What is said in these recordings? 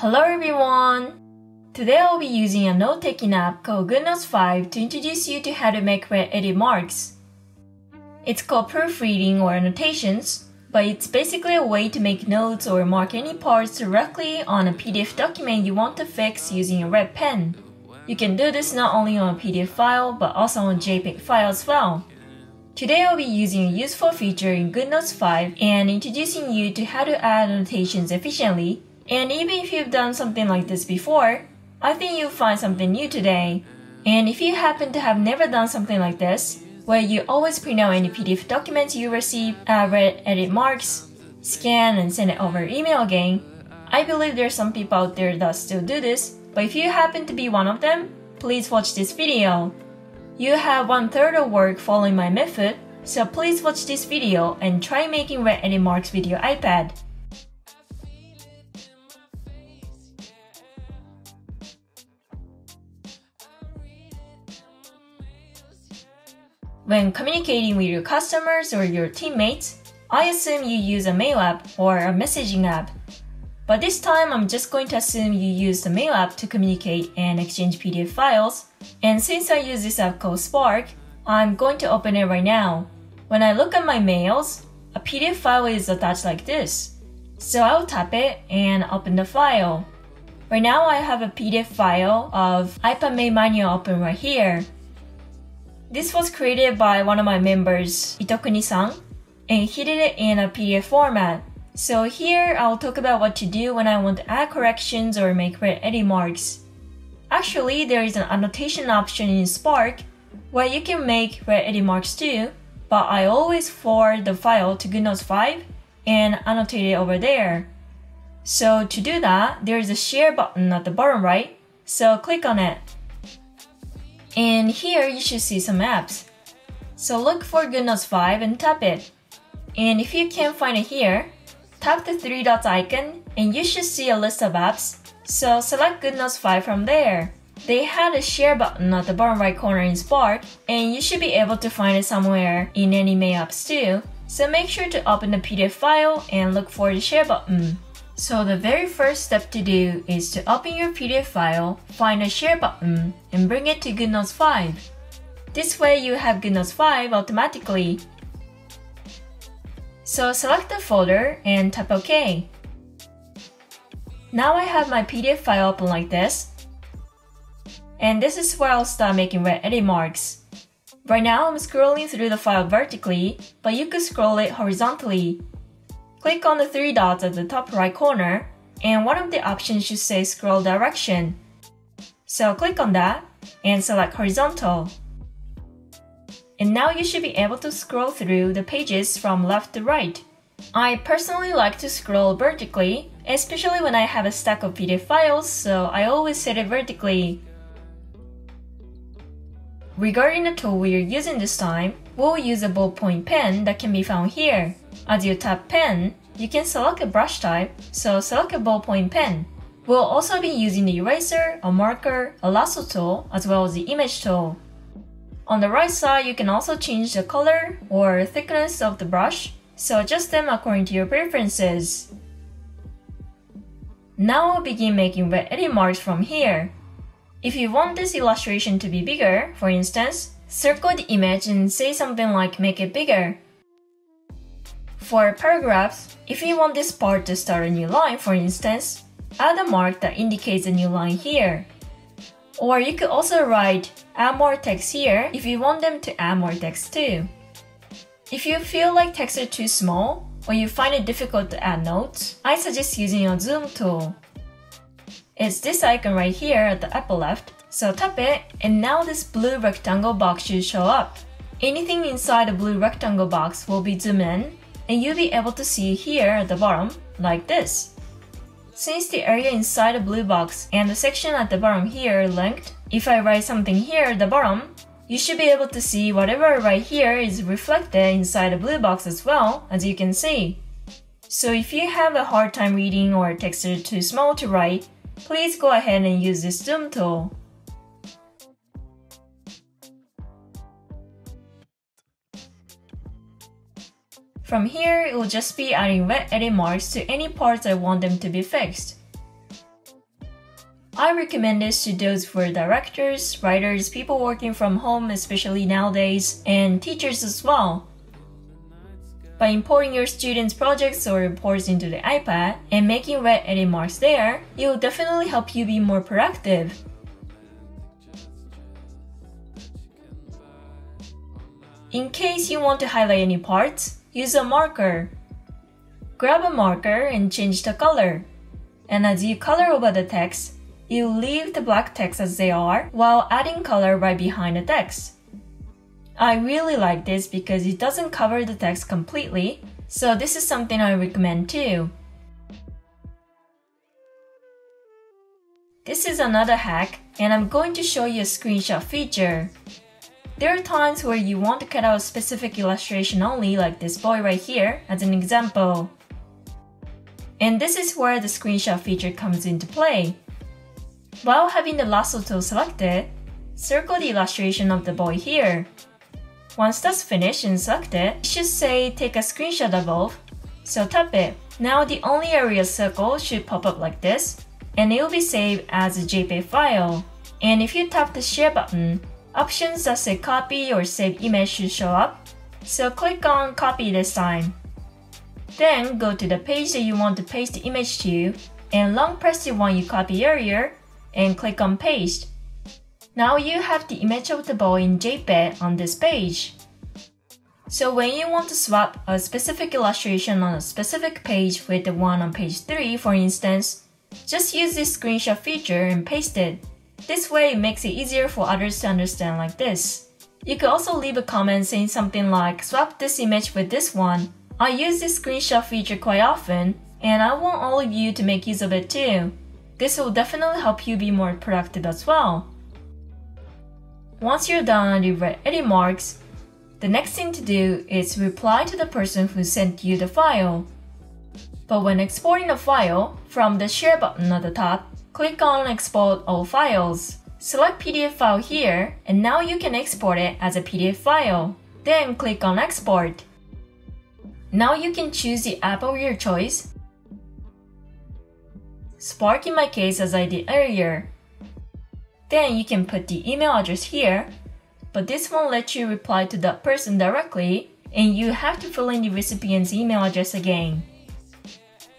Hello everyone! Today I'll be using a note-taking app called GoodNotes 5 to introduce you to how to make red edit marks. It's called proofreading or annotations, but it's basically a way to make notes or mark any parts directly on a PDF document you want to fix using a red pen. You can do this not only on a PDF file, but also on JPEG file as well. Today I'll be using a useful feature in GoodNotes 5 and introducing you to how to add annotations efficiently and even if you've done something like this before, I think you'll find something new today. And if you happen to have never done something like this, where you always print out any PDF documents you receive, uh, add red edit marks, scan and send it over email again, I believe there's some people out there that still do this, but if you happen to be one of them, please watch this video. You have one third of work following my method, so please watch this video and try making red edit marks with your iPad. When communicating with your customers or your teammates, I assume you use a mail app or a messaging app. But this time I'm just going to assume you use the mail app to communicate and exchange PDF files. And since I use this app called Spark, I'm going to open it right now. When I look at my mails, a PDF file is attached like this. So I'll tap it and open the file. Right now I have a PDF file of iPadMate Manual open right here. This was created by one of my members, Itokuni-san, and he did it in a PDF format. So here I'll talk about what to do when I want to add corrections or make red edit marks. Actually, there is an annotation option in Spark where you can make red edit marks too, but I always forward the file to GoodNotes 5 and annotate it over there. So to do that, there is a share button at the bottom right, so click on it. And here you should see some apps. So look for GoodNotes 5 and tap it. And if you can't find it here, tap the three dots icon and you should see a list of apps. So select GoodNotes 5 from there. They had a share button at the bottom right corner in Spark, and you should be able to find it somewhere in any mail apps too. So make sure to open the PDF file and look for the share button. So the very first step to do is to open your PDF file, find a share button, and bring it to GoodNotes 5. This way you have GoodNotes 5 automatically. So select the folder and tap OK. Now I have my PDF file open like this. And this is where I'll start making red edit marks. Right now I'm scrolling through the file vertically, but you could scroll it horizontally Click on the three dots at the top right corner, and one of the options should say scroll direction. So click on that and select horizontal. And now you should be able to scroll through the pages from left to right. I personally like to scroll vertically, especially when I have a stack of PDF files, so I always set it vertically. Regarding the tool we are using this time, we'll use a ballpoint pen that can be found here. As you tap pen, you can select a brush type, so select a ballpoint pen. We'll also be using the eraser, a marker, a lasso tool, as well as the image tool. On the right side, you can also change the color or thickness of the brush, so adjust them according to your preferences. Now I'll begin making red edit marks from here. If you want this illustration to be bigger, for instance, circle the image and say something like make it bigger. For paragraphs, if you want this part to start a new line, for instance, add a mark that indicates a new line here. Or you could also write add more text here if you want them to add more text too. If you feel like text are too small, or you find it difficult to add notes, I suggest using a zoom tool. It's this icon right here at the upper left, so tap it, and now this blue rectangle box should show up. Anything inside the blue rectangle box will be zoomed in, and you'll be able to see here at the bottom, like this. Since the area inside the blue box and the section at the bottom here are linked, if I write something here at the bottom, you should be able to see whatever I write here is reflected inside the blue box as well, as you can see. So if you have a hard time reading or text is too small to write, please go ahead and use this zoom tool. From here, it will just be adding red edit marks to any parts I want them to be fixed. I recommend this to those who are directors, writers, people working from home, especially nowadays, and teachers as well. By importing your students' projects or reports into the iPad and making red edit marks there, it will definitely help you be more productive. In case you want to highlight any parts, use a marker. Grab a marker and change the color. And as you color over the text, you leave the black text as they are while adding color right behind the text. I really like this because it doesn't cover the text completely, so this is something I recommend too. This is another hack, and I'm going to show you a screenshot feature. There are times where you want to cut out a specific illustration only, like this boy right here, as an example. And this is where the screenshot feature comes into play. While having the lasso tool selected, circle the illustration of the boy here. Once that's finished and selected, it should say take a screenshot above, so tap it. Now the only area circle should pop up like this, and it will be saved as a JPEG file. And if you tap the share button, options that say copy or save image should show up, so click on copy this time. Then go to the page that you want to paste the image to, and long press the one you copied earlier, and click on paste. Now you have the image of the ball in JPEG on this page. So when you want to swap a specific illustration on a specific page with the one on page 3 for instance, just use this screenshot feature and paste it. This way it makes it easier for others to understand like this. You could also leave a comment saying something like swap this image with this one. I use this screenshot feature quite often and I want all of you to make use of it too. This will definitely help you be more productive as well. Once you're done on the edit marks, the next thing to do is reply to the person who sent you the file. But when exporting a file, from the share button at the top, click on export all files. Select PDF file here, and now you can export it as a PDF file. Then click on export. Now you can choose the app of your choice. Spark in my case as I did earlier. Then you can put the email address here, but this won't let you reply to that person directly, and you have to fill in the recipient's email address again.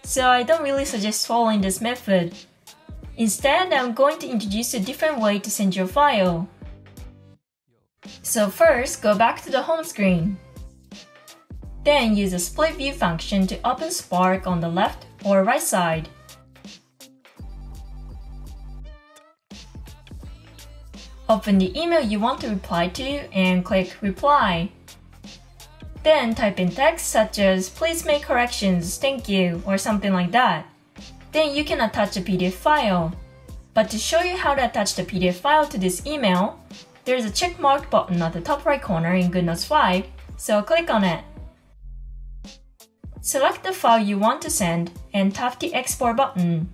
So I don't really suggest following this method. Instead, I'm going to introduce a different way to send your file. So first, go back to the home screen. Then use the split view function to open Spark on the left or right side. Open the email you want to reply to and click Reply. Then type in text such as please make corrections, thank you, or something like that. Then you can attach a PDF file. But to show you how to attach the PDF file to this email, there's a check mark button at the top right corner in GoodNotes 5, so click on it. Select the file you want to send and tap the export button.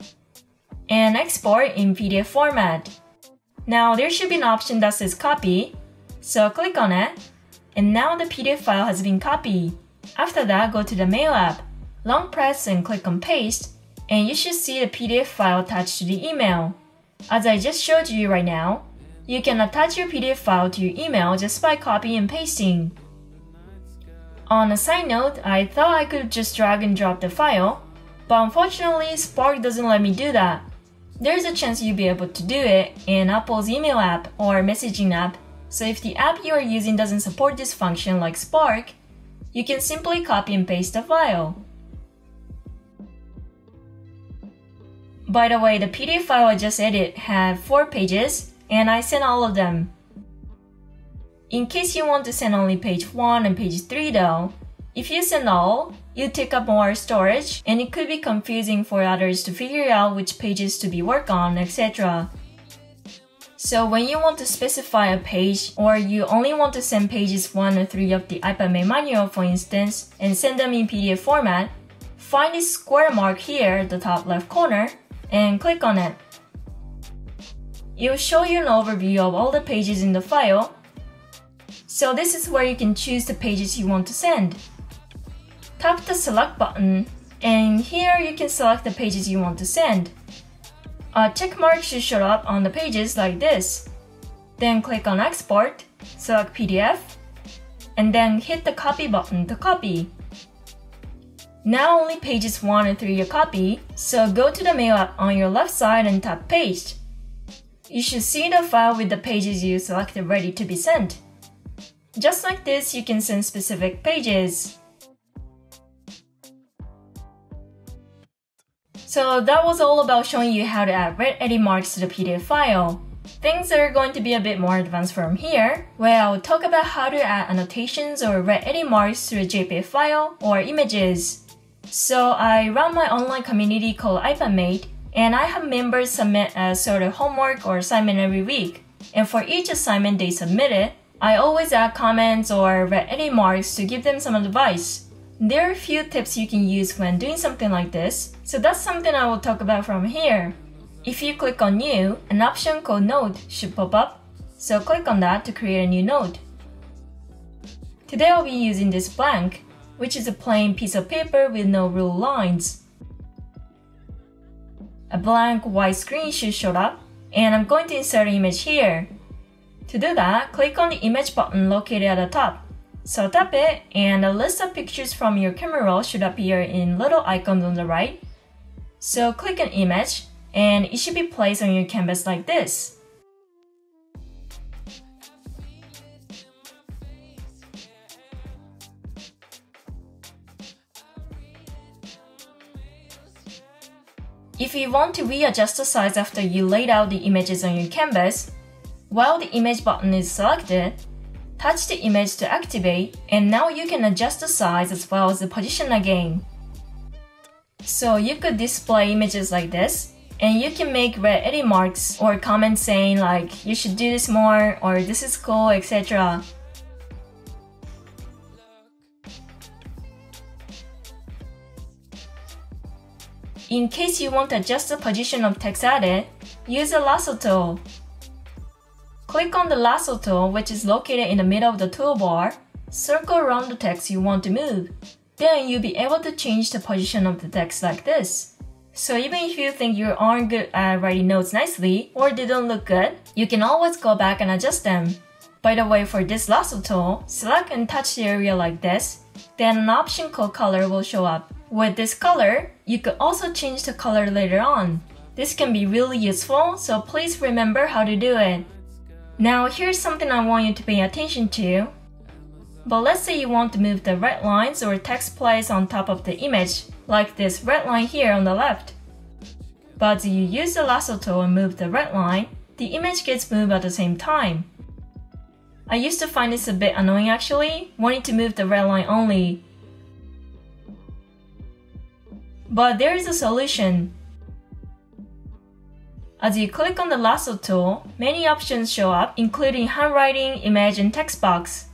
And export in PDF format. Now there should be an option that says copy, so click on it, and now the PDF file has been copied. After that, go to the Mail app, long press and click on paste, and you should see the PDF file attached to the email. As I just showed you right now, you can attach your PDF file to your email just by copying and pasting. On a side note, I thought I could just drag and drop the file, but unfortunately Spark doesn't let me do that there's a chance you'll be able to do it in Apple's email app or messaging app. So if the app you are using doesn't support this function like Spark, you can simply copy and paste the file. By the way, the PDF file I just edited had 4 pages, and I sent all of them. In case you want to send only page 1 and page 3 though, if you send all, you take up more storage and it could be confusing for others to figure out which pages to be worked on, etc. So when you want to specify a page or you only want to send pages 1 or 3 of the iPadMate manual for instance and send them in PDF format, find this square mark here at the top left corner and click on it. It will show you an overview of all the pages in the file. So this is where you can choose the pages you want to send tap the select button and here you can select the pages you want to send. a check mark should show up on the pages like this. Then click on Export, select PDF, and then hit the copy button to copy. Now only pages 1 and 3 are copy, so go to the mail app on your left side and tap Paste. You should see the file with the pages you selected ready to be sent. Just like this, you can send specific pages. So that was all about showing you how to add red edit marks to the PDF file. Things are going to be a bit more advanced from here, where I'll talk about how to add annotations or red edit marks to a JPEG file or images. So I run my online community called iPadMate, and I have members submit a sort of homework or assignment every week. And for each assignment they submitted, I always add comments or red edit marks to give them some advice. There are a few tips you can use when doing something like this, so that's something I will talk about from here. If you click on New, an option called Note should pop up, so click on that to create a new note. Today I'll be using this blank, which is a plain piece of paper with no ruled lines. A blank white screen should show up, and I'm going to insert an image here. To do that, click on the image button located at the top. So tap it and a list of pictures from your camera roll should appear in little icons on the right. So click an image and it should be placed on your canvas like this. If you want to readjust the size after you laid out the images on your canvas, while the image button is selected, Touch the image to activate, and now you can adjust the size as well as the position again. So you could display images like this, and you can make red edit marks or comments saying like, you should do this more, or this is cool, etc. In case you want to adjust the position of text added, use the lasso tool. Click on the lasso tool which is located in the middle of the toolbar, circle around the text you want to move. Then you'll be able to change the position of the text like this. So even if you think you aren't good at writing notes nicely or they don't look good, you can always go back and adjust them. By the way, for this lasso tool, select and touch the area like this, then an option called color will show up. With this color, you could also change the color later on. This can be really useful, so please remember how to do it. Now here's something I want you to pay attention to. But let's say you want to move the red lines or text place on top of the image, like this red line here on the left. But you use the lasso tool and move the red line, the image gets moved at the same time. I used to find this a bit annoying actually, wanting to move the red line only. But there is a solution. As you click on the lasso tool, many options show up, including handwriting, image, and text box.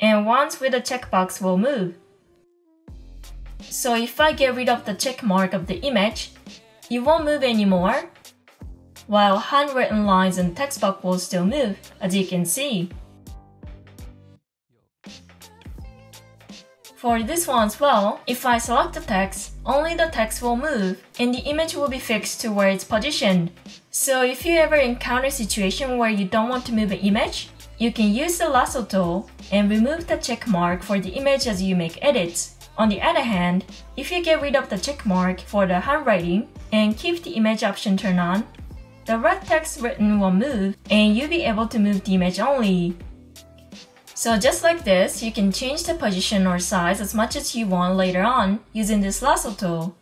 And ones with a checkbox will move. So if I get rid of the check mark of the image, it won't move anymore, while handwritten lines and text box will still move, as you can see. For this one as well, if I select the text, only the text will move, and the image will be fixed to where it's positioned. So if you ever encounter a situation where you don't want to move an image, you can use the lasso tool and remove the check mark for the image as you make edits. On the other hand, if you get rid of the check mark for the handwriting and keep the image option turned on, the red text written will move and you'll be able to move the image only. So just like this, you can change the position or size as much as you want later on using this lasso tool.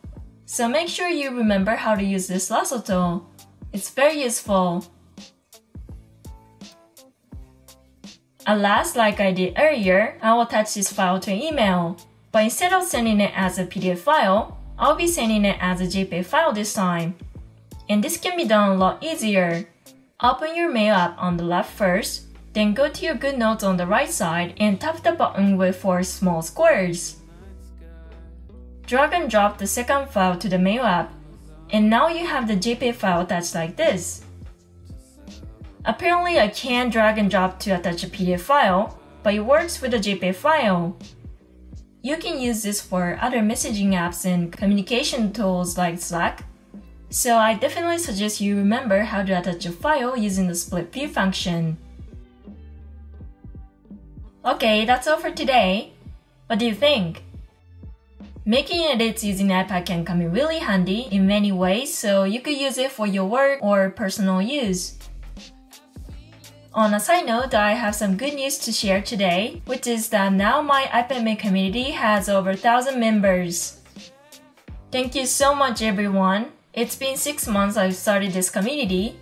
So make sure you remember how to use this lasso tool. It's very useful. At last, like I did earlier, I will attach this file to an email. But instead of sending it as a PDF file, I'll be sending it as a JPEG file this time. And this can be done a lot easier. Open your mail app on the left first then go to your GoodNotes on the right side and tap the button with four small squares. Drag and drop the second file to the mail app, and now you have the JPEG file attached like this. Apparently I can drag and drop to attach a PDF file, but it works with a JPEG file. You can use this for other messaging apps and communication tools like Slack, So I definitely suggest you remember how to attach a file using the split view function. Okay, that's all for today. What do you think? Making edits using iPad can come in really handy in many ways, so you could use it for your work or personal use. On a side note, I have some good news to share today, which is that now my iPadMate community has over 1000 members. Thank you so much everyone. It's been 6 months I've started this community,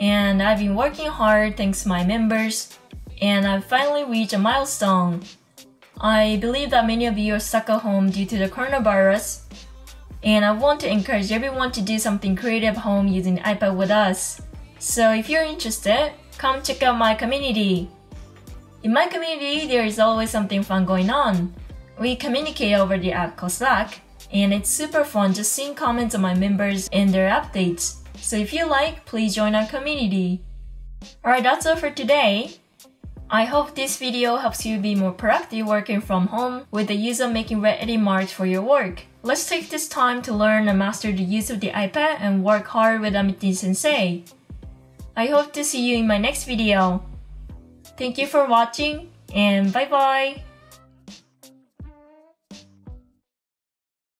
and I've been working hard thanks to my members, and I've finally reached a milestone. I believe that many of you are stuck at home due to the coronavirus, and I want to encourage everyone to do something creative at home using iPad with us. So if you're interested, come check out my community. In my community, there is always something fun going on. We communicate over the app called Slack, and it's super fun just seeing comments of my members and their updates. So if you like, please join our community. Alright, that's all for today. I hope this video helps you be more productive working from home with the use of making edit marks for your work. Let's take this time to learn and master the use of the iPad and work hard with Amity Sensei. I hope to see you in my next video. Thank you for watching and bye bye!